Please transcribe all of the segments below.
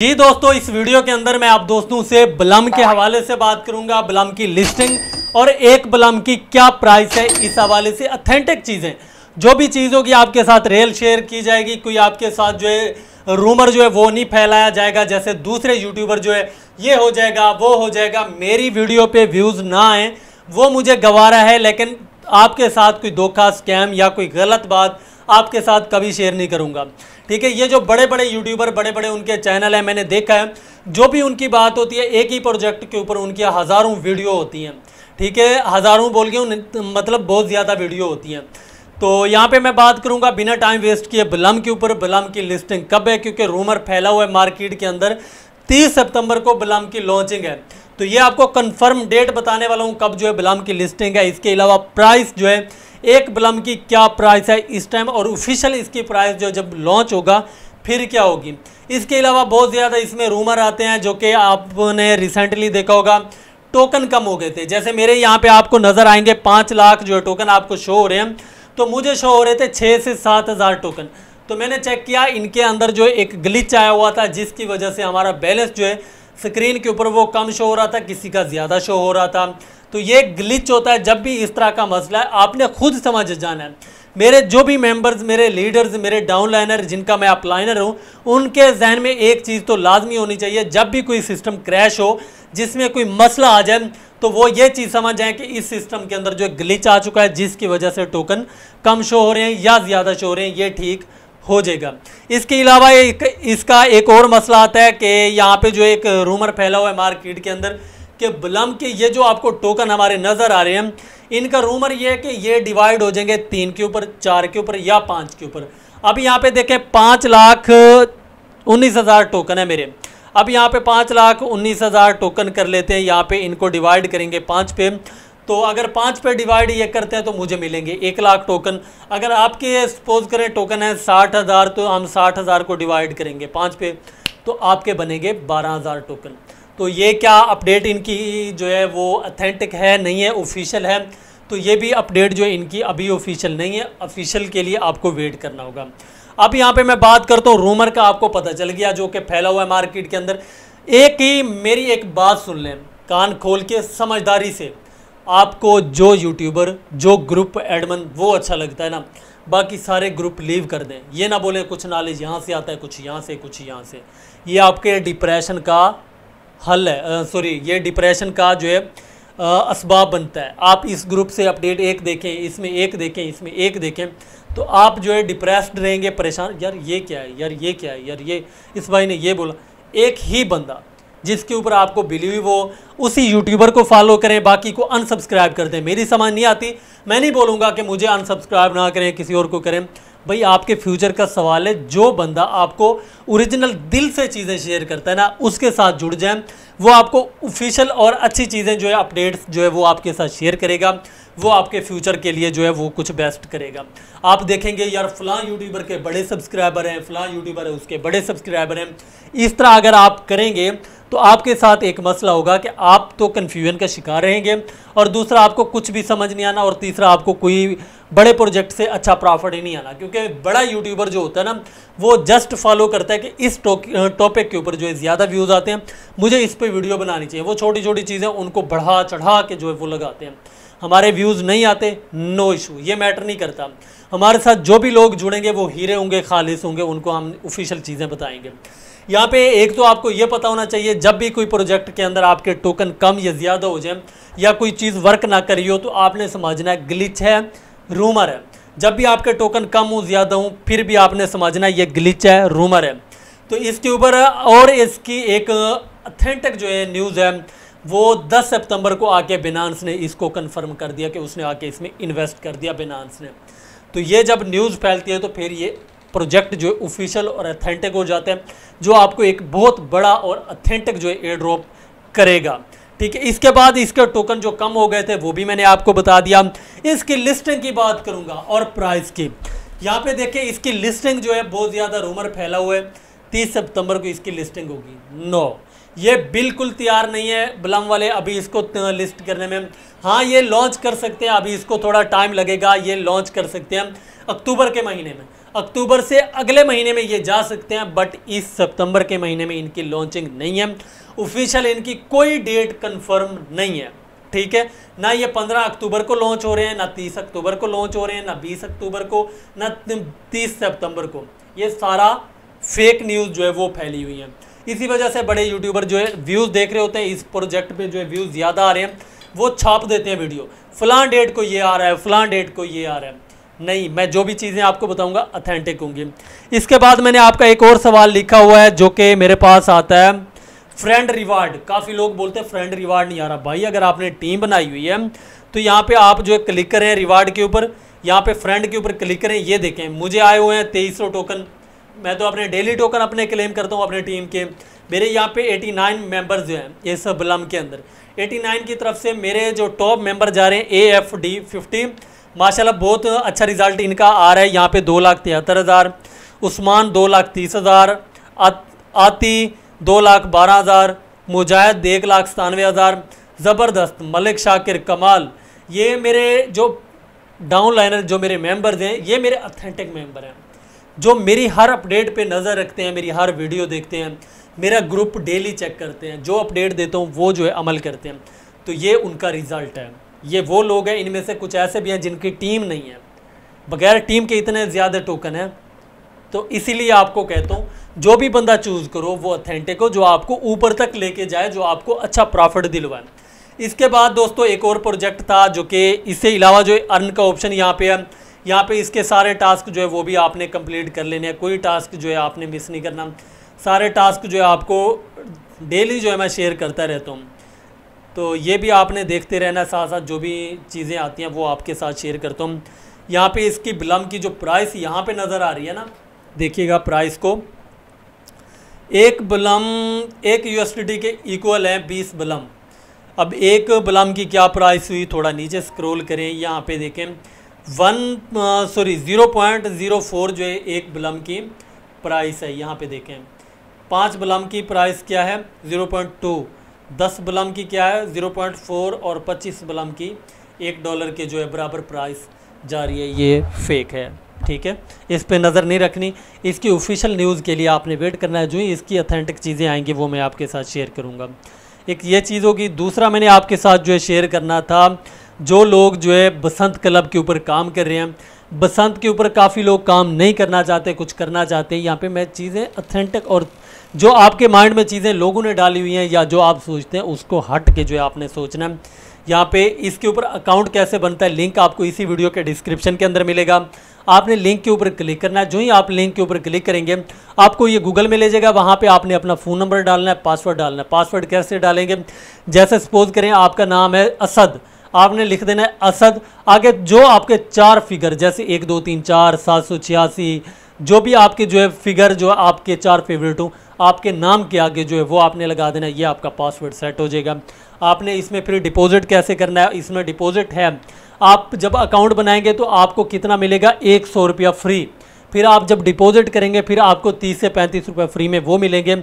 जी दोस्तों, इस वीडियो के अंदर मैं आप दोस्तों से बलम के हवाले से बात करूँगा, बलम की लिस्टिंग और एक बलम की क्या प्राइस है, इस हवाले से अथेंटिक चीज़ें। जो भी चीज़ होगी आपके साथ रेल शेयर की जाएगी, कोई आपके साथ जो है रूमर जो है वो नहीं फैलाया जाएगा, जैसे दूसरे यूट्यूबर जो है, ये हो जाएगा, वो हो जाएगा, मेरी वीडियो पे व्यूज़ ना आए, वो मुझे गवारा है, लेकिन आपके साथ कोई धोखा स्कैम या कोई गलत बात आपके साथ कभी शेयर नहीं करूँगा। ठीक है, ये जो बड़े बड़े यूट्यूबर बड़े बड़े उनके चैनल हैं, मैंने देखा है, जो भी उनकी बात होती है, एक ही प्रोजेक्ट के ऊपर उनकी हज़ारों वीडियो होती हैं। ठीक है, हज़ारों बोल के मतलब बहुत ज़्यादा वीडियो होती हैं। तो यहाँ पे मैं बात करूँगा बिना टाइम वेस्ट किए बलम के ऊपर। बलम की लिस्टिंग कब है? क्योंकि रूमर फैला हुआ है मार्केट के अंदर। तीस सितंबर को बलम की लॉन्चिंग है। तो ये आपको कंफर्म डेट बताने वाला हूँ कब जो है बलम की लिस्टिंग है। इसके अलावा प्राइस जो है एक बलम की क्या प्राइस है इस टाइम और ऑफिशियल इसकी प्राइस जो जब लॉन्च होगा, फिर क्या होगी? इसके अलावा बहुत ज़्यादा इसमें रूमर आते हैं जो कि आपने रिसेंटली देखा होगा टोकन कम हो गए थे। जैसे मेरे यहाँ पे आपको नज़र आएँगे, पाँच लाख जो है टोकन आपको शो हो रहे हैं। तो मुझे शो हो रहे थे छः से सात हज़ार टोकन तो मैंने चेक किया, इनके अंदर जो एक ग्लिच आया हुआ था, जिसकी वजह से हमारा बैलेंस जो है स्क्रीन के ऊपर वो कम शो हो रहा था, किसी का ज़्यादा शो हो रहा था। तो ये ग्लिच होता है, जब भी इस तरह का मसला है, आपने खुद समझ जाना है। मेरे जो भी मेंबर्स मेरे लीडर्स मेरे डाउनलाइनर जिनका मैं अपलाइनर हूँ, उनके जहन में एक चीज़ तो लाजमी होनी चाहिए, जब भी कोई सिस्टम क्रैश हो, जिसमें कोई मसला आ जाए तो वो ये चीज़ समझ जाए कि इस सिस्टम के अंदर जो ग्लिच आ चुका है, जिसकी वजह से टोकन कम शो हो रहे हैं या ज़्यादा शो हो रहे हैं, ये ठीक हो जाएगा। इसके अलावा एक, इसका एक और मसला आता है कि यहाँ पे जो एक रूमर फैला हुआ है मार्केट के अंदर कि बलम के ये जो आपको टोकन हमारे नज़र आ रहे हैं, इनका रूमर ये है कि ये डिवाइड हो जाएँगे तीन के ऊपर, चार के ऊपर या पाँच के ऊपर। अब यहाँ पे देखें, पाँच लाख उन्नीस हज़ार टोकन है मेरे। अब यहाँ पे पाँच लाख उन्नीस हज़ार टोकन कर लेते हैं, यहाँ पे इनको डिवाइड करेंगे पाँच पे। तो अगर पाँच पे डिवाइड ये करते हैं तो मुझे मिलेंगे एक लाख टोकन अगर आपके सपोज़ करें टोकन है साठ हज़ार तो हम साठ हज़ार को डिवाइड करेंगे पाँच पे। तो आपके बनेंगे बारह हज़ार टोकन तो ये क्या अपडेट इनकी जो है वो अथेंटिक है, नहीं है ऑफिशियल है? तो ये भी अपडेट जो इनकी अभी ऑफिशियल नहीं है। ऑफिशियल के लिए आपको वेट करना होगा। अब यहाँ पे मैं बात करता हूँ रूमर का आपको पता चल गया, जो कि फैला हुआ है मार्केट के अंदर। एक ही, मेरी एक बात सुन लें, कान खोल के, समझदारी से। आपको जो यूट्यूबर जो ग्रुप एडमन वो अच्छा लगता है ना, बाकी सारे ग्रुप लीव कर दें। ये ना बोले कुछ नॉलेज यहाँ से आता है, कुछ यहाँ से, कुछ यहाँ से। ये आपके डिप्रेशन का हल है सॉरी ये डिप्रेशन का जो है इसबाब बनता है। आप इस ग्रुप से अपडेट एक देखें, इसमें एक देखें, इसमें एक देखें तो आप जो है डिप्रेस्ड रहेंगे, परेशान। यार, ये क्या है? यार, ये क्या है? यार, ये, इस भाई ने ये बोला। एक ही बंदा, जिसके ऊपर आपको बिलीव हो, उसी यूट्यूबर को फॉलो करें, बाकी को अनसब्सक्राइब कर दें। मेरी समझ नहीं आती। मैं नहीं बोलूँगा कि मुझे अनसब्सक्राइब ना करें, किसी और को करें। भाई, आपके फ्यूचर का सवाल है, जो बंदा आपको ओरिजिनल दिल से चीज़ें शेयर करता है ना, उसके साथ जुड़ जाए, वो आपको ऑफिशियल और अच्छी चीज़ें जो है अपडेट्स जो है, वो आपके साथ शेयर करेगा, वो आपके फ्यूचर के लिए जो है, वो कुछ बेस्ट करेगा। आप देखेंगे, यार, फलां यूट्यूबर के बड़े सब्सक्राइबर हैं, फलां यूट्यूबर है, उसके बड़े सब्सक्राइबर हैं। इस तरह अगर आप करेंगे तो आपके साथ एक मसला होगा कि आप तो कन्फ्यूज़न का शिकार रहेंगे और दूसरा आपको कुछ भी समझ नहीं आना और तीसरा आपको कोई बड़े प्रोजेक्ट से अच्छा प्रॉफिट ही नहीं आना। क्योंकि बड़ा यूट्यूबर जो होता है ना, वो जस्ट फॉलो करता है कि इस टॉपिक के ऊपर जो है ज़्यादा व्यूज़ आते हैं। मुझे इस पर वीडियो बनानी चाहिए। वो छोटी छोटी चीज़ें उनको बढ़ा, चढ़ा के जो है वो लगाते हैं। हमारे व्यूज़ नहीं आते नो इशू ये मैटर नहीं करता। हमारे साथ जो भी लोग जुड़ेंगे, वो हीरे होंगे, खालिश होंगे, उनको हम ऑफिशियल चीज़ें बताएँगे। यहाँ पे एक तो आपको ये पता होना चाहिए, जब भी कोई प्रोजेक्ट के अंदर आपके टोकन कम या ज़्यादा हो जाए या कोई चीज़ वर्क ना करी हो तो आपने समझना है ग्लिच है रूमर है। जब भी आपके टोकन कम हो, ज़्यादा हो, फिर भी आपने समझना है ये ग्लिच है रूमर है। तो इसके ऊपर और इसकी एक अथेंटिक जो है न्यूज़ है, वो 10 सितंबर को आके बिनांस ने इसको कंफर्म कर दिया कि उसने आके इसमें इन्वेस्ट कर दिया बिनांस ने। तो ये जब न्यूज़ फैलती है तो फिर ये प्रोजेक्ट जो है ऑफिशियल और अथेंटिक हो जाते हैं, जो आपको एक बहुत बड़ा और अथेंटिक जो है एयर ड्रॉप करेगा। ठीक है, इसके बाद इसके टोकन जो कम हो गए थे, वो भी मैंने आपको बता दिया। इसकी लिस्टिंग की बात करूँगा और प्राइस की। यहाँ पे देखिए, इसकी लिस्टिंग जो है बहुत ज़्यादा रूमर फैला हुआ है। तीस सितंबर को इसकी लिस्टिंग होगी। नो ये बिल्कुल तैयार नहीं है बलम वाले। अभी इसको लिस्ट करने में हाँ ये लॉन्च कर सकते हैं। अभी इसको थोड़ा टाइम लगेगा, ये लॉन्च कर सकते हैं अक्टूबर के महीने में। अक्टूबर से अगले महीने में ये जा सकते हैं बट इस सितंबर के महीने में इनकी लॉन्चिंग नहीं है। ऑफिशियल इनकी कोई डेट कंफर्म नहीं है। ठीक है? ना ये 15 अक्टूबर को लॉन्च हो रहे हैं, ना 30 अक्टूबर को लॉन्च हो रहे हैं, ना 20 अक्टूबर को, ना 30 सितंबर को। ये सारा फेक न्यूज़ जो है वो फैली हुई है। इसी वजह से बड़े यूट्यूबर जो है व्यूज़ देख रहे होते हैं, इस प्रोजेक्ट पे जो है व्यूज़ ज़्यादा आ रहे हैं। वो छाप देते हैं वीडियो फलां डेट को ये आ रहा है, फलां डेट को ये आ रहा है। नहीं, मैं जो भी चीज़ें आपको बताऊँगा अथेंटिक होंगी। इसके बाद मैंने आपका एक और सवाल लिखा हुआ है, जो कि मेरे पास आता है। फ्रेंड रिवार्ड काफ़ी लोग बोलते हैं फ्रेंड रिवार्ड नहीं आ रहा। भाई, अगर आपने टीम बनाई हुई है तो यहाँ पे आप जो क्लिक करें रिवार्ड के ऊपर, यहाँ पे फ्रेंड के ऊपर क्लिक करें ये देखें। मुझे आए हुए हैं तेईस टोकन मैं तो अपने डेली टोकन अपने क्लेम करता हूँ अपने टीम के। मेरे यहाँ पे 89 मेंबर्स जो हैं इस बलम के अंदर। 89 की तरफ़ से मेरे जो टॉप मेंबर जा रहे हैं ए एफ़ डी फिफ्टी माशाल्लाह बहुत अच्छा रिज़ल्ट इनका आ रहा है यहाँ पे दो लाख तिहत्तर हज़ार, उस्मान दो लाख तीस हज़ार, आती दो लाख बारह हज़ार, मुजाहिद एक लाख सतानवे हज़ार, ज़बरदस्त मलिक शाकिर कमाल। ये मेरे जो डाउन लाइनर जो मेरे मेंबर्स हैं, ये मेरे अथेंटिक मेंबर हैं। जो मेरी हर अपडेट पे नज़र रखते हैं, मेरी हर वीडियो देखते हैं, मेरा ग्रुप डेली चेक करते हैं, जो अपडेट देता हूँ, वो जो है अमल करते हैं। तो ये उनका रिज़ल्ट है। ये वो लोग हैं, इनमें से कुछ ऐसे भी हैं जिनकी टीम नहीं है। बगैर टीम के इतने ज़्यादा टोकन हैं। तो इसीलिए आपको कहता हूँ, जो भी बंदा चूज़ करो, वो अथेंटिक हो, जो आपको ऊपर तक लेके जाए, जो आपको अच्छा प्रॉफिट दिलवाए। इसके बाद दोस्तों, एक और प्रोजेक्ट था जो कि इससे अलावा जो अर्न का ऑप्शन यहाँ पे है, यहाँ पे इसके सारे टास्क जो है वो भी आपने कंप्लीट कर लेने हैं। कोई टास्क जो है आपने मिस नहीं करना। सारे टास्क जो है आपको डेली जो है मैं शेयर करता रहता हूँ। तो ये भी आपने देखते रहना साथ साथ जो भी चीज़ें आती हैं वो आपके साथ शेयर करता हूँ। यहाँ पे इसकी बिलम की जो प्राइस यहाँ पे नज़र आ रही है ना, देखिएगा प्राइस को। एक बलम, एक यू के इक्वल है बीस बलम। अब एक बलम की क्या प्राइस हुई, थोड़ा नीचे स्क्रॉल करें, यहाँ पे देखें। One sorry zero point zero four जो है एक बलम की प्राइस है, यहाँ पे देखें। पाँच बलम की प्राइस क्या है? ज़ीरो पॉइंट टू दस बलम की क्या है? ज़ीरो पॉइंट फोर और पच्चीस बलम की एक डॉलर के जो है बराबर प्राइस जा रही है, ये फेक है, ठीक है? इस पर नज़र नहीं रखनी। इसकी ऑफिशियल न्यूज़ के लिए आपने वेट करना है, जो ही इसकी अथेंटिक चीज़ें आएँगी, वो मैं आपके साथ शेयर करूँगा। एक ये चीज़ होगी, दूसरा मैंने आपके साथ जो है शेयर करना था, जो लोग जो है बसंत क्लब के ऊपर काम कर रहे हैं, बसंत के ऊपर काफ़ी लोग काम नहीं करना चाहते, कुछ करना चाहते हैं, यहाँ पे मैं चीज़ें अथेंटिक और जो आपके माइंड में चीज़ें लोगों ने डाली हुई हैं या जो आप सोचते हैं, उसको हट के जो है आपने सोचना है। यहाँ पे इसके ऊपर अकाउंट कैसे बनता है लिंक आपको इसी वीडियो के डिस्क्रिप्शन के अंदर मिलेगा। आपने लिंक के ऊपर क्लिक करना है, जो ही आप लिंक के ऊपर क्लिक करेंगे, आपको ये गूगल में ले जाएगा। वहाँ पे आपने अपना फ़ोन नंबर डालना है पासवर्ड डालना है। पासवर्ड कैसे डालेंगे? जैसे सपोज़ करें आपका नाम है असद, आपने लिख देना है असद। आगे जो आपके चार फिगर जैसे एक, दो, तीन, चार, सात सौ छियासी जो भी आपके जो है फिगर जो आपके चार फेवरेट हो, आपके नाम के आगे जो है वो आपने लगा देना ये आपका पासवर्ड सेट हो जाएगा। आपने इसमें फिर डिपॉजिट कैसे करना है, इसमें डिपॉजिट है। आप जब अकाउंट बनाएँगे तो आपको कितना मिलेगा? एक सौ रुपया फ्री फिर आप जब डिपॉजिट करेंगे, फिर आपको 30 से पैंतीस रुपये फ्री में वो मिलेंगे।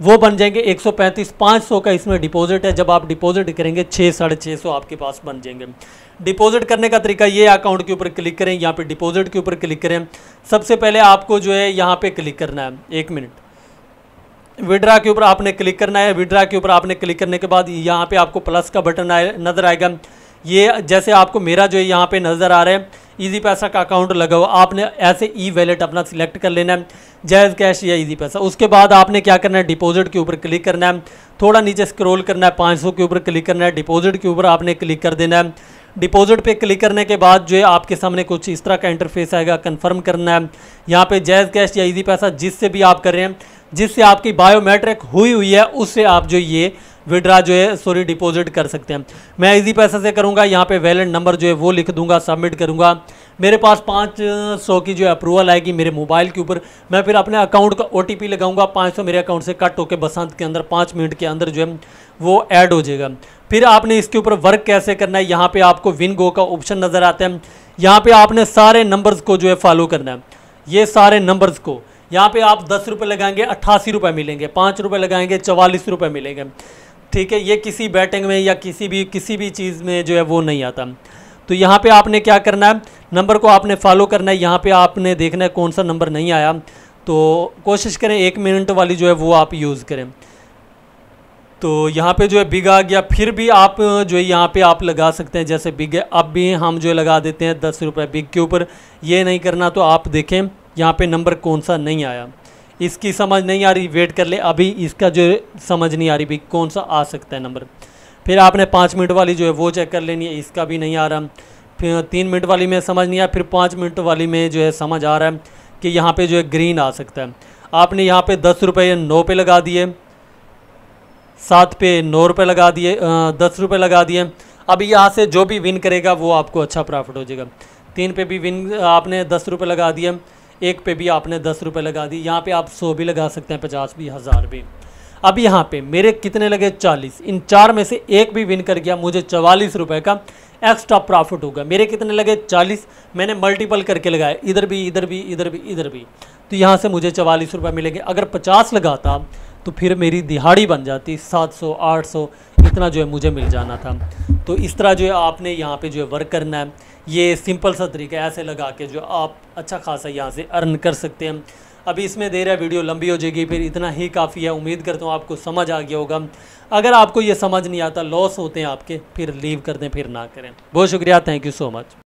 वो बन जाएँगे 135 500 का इसमें डिपॉजिट है। जब आप डिपॉजिट करेंगे, छः, साढ़े छः सौ आपके पास बन जाएँगे। डिपॉजिट करने का तरीका ये, अकाउंट के ऊपर क्लिक करें, यहाँ पे डिपॉजिट के ऊपर क्लिक करें। सबसे पहले आपको जो है, यहाँ पे क्लिक करना है। एक मिनट। विड्रा के ऊपर आपने क्लिक करना है। विड्रा के ऊपर आपने क्लिक करने के बाद यहाँ पे आपको प्लस का बटन आए, नज़र आएगा। ये जैसे आपको मेरा जो यहाँ पे नज़र आ रहा है इजी पैसा का अकाउंट लगा हुआ, आपने ऐसे ई वैलेट अपना सिलेक्ट कर लेना है, जायज़ कैश या इजी पैसा। उसके बाद आपने क्या करना है डिपॉजिट के ऊपर क्लिक करना है, थोड़ा नीचे स्क्रॉल करना है 500 के ऊपर क्लिक करना है डिपॉजिट के ऊपर आपने क्लिक कर देना है। डिपॉजिट पे क्लिक करने के बाद जो है, आपके सामने कुछ इस तरह का इंटरफेस आएगा कंफर्म करना है। यहाँ पे जायज़ कैश या इजी पैसा जिससे भी आप कर रहे हैं, जिससे आपकी बायोमेट्रिक हुई हुई है, उससे आप जो ये विड्रा जो है सॉरी डिपॉजिट कर सकते हैं। मैं इजी पैसा से करूँगा, यहाँ पे वैलेंट नंबर जो है, वो लिख दूँगा सबमिट करूँगा। मेरे पास पाँच सौ की जो अप्रूवल आएगी मेरे मोबाइल के ऊपर, मैं फिर अपने अकाउंट का ओ टी पी लगाऊँगा, पाँच सौ मेरे अकाउंट से कट होकर बसंत के अंदर, पाँच मिनट के अंदर जो है, वो ऐड हो जाएगा। फिर आपने इसके ऊपर वर्क कैसे करना है, यहाँ पे आपको विन गो का ऑप्शन नज़र आता है। यहाँ पे आपने सारे नंबर्स को जो है फॉलो करना है। ये सारे नंबर्स को, यहाँ पे आप दस रुपये लगाएँगे, अट्ठासी रुपये मिलेंगे, पाँच रुपये लगाएँगे, चवालीस रुपये मिलेंगे। ठीक है, ये किसी बैटिंग में या किसी भी किसी भी चीज़ में जो है वो नहीं आता। तो यहाँ पे आपने क्या करना है? नंबर को आपने फॉलो करना है। यहाँ पे आपने देखना है कौन सा नंबर नहीं आया। तो कोशिश करें एक मिनट वाली जो है वो आप यूज़ करें। तो यहाँ पे जो है बिग आ गया। फिर भी आप जो है यहाँ पे आप लगा सकते हैं। जैसे बिग अब भी हम जो है लगा देते हैं दस रुपये बिग के ऊपर। ये नहीं करना तो आप देखें, यहाँ पे नंबर कौन सा नहीं आया। इसकी समझ नहीं आ रही वेट कर ले। अभी इसका जो समझ नहीं आ रही भी, कौन सा आ सकता है नंबर फिर आपने पाँच मिनट वाली जो है वो चेक कर लेनी है, इसका भी नहीं आ रहा। फिर तीन मिनट वाली में समझ नहीं आया, फिर पाँच मिनट वाली में जो है समझ आ रहा है कि यहाँ पे जो है ग्रीन आ सकता है। आपने यहाँ पे दस रुपये नौ पे लगा दिए, सात पे नौ रुपये लगा दिए दस रुपये लगा दिए। अब यहाँ से जो भी विन करेगा, वो आपको अच्छा प्रॉफिट हो जाएगा। तीन पे भी विन आपने दस रुपये लगा दिए। एक पे भी आपने दस रुपये लगा दी, यहाँ पे आप सौ भी लगा सकते हैं, पचास भी, हज़ार भी। अब यहाँ पे मेरे कितने लगे? चालीस। इन चार में से एक भी विन कर गया, मुझे चवालीस रुपये का एक्स्ट्रा प्रॉफिट होगा मेरे कितने लगे? चालीस। मैंने मल्टीपल करके लगाए इधर भी इधर भी इधर भी इधर भी। तो यहाँ से मुझे चवालीस रुपये मिलेंगे। अगर पचास लगाता तो फिर मेरी दिहाड़ी बन जाती, सात सौ, आठ सौ, इतना जो है मुझे मिल जाना था। तो इस तरह जो है आपने यहाँ पे जो है वर्क करना है। ये सिंपल सा तरीका ऐसे लगा के जो आप अच्छा खासा यहाँ से अर्न कर सकते हैं। अभी इसमें देर है, वीडियो लंबी हो जाएगी, फिर इतना ही काफ़ी है। उम्मीद करता हूँ आपको समझ आ गया होगा। अगर आपको ये समझ नहीं आता लॉस होते हैं आपके, फिर लीव कर दें, फिर ना करें। बहुत शुक्रिया थैंक यू सो मच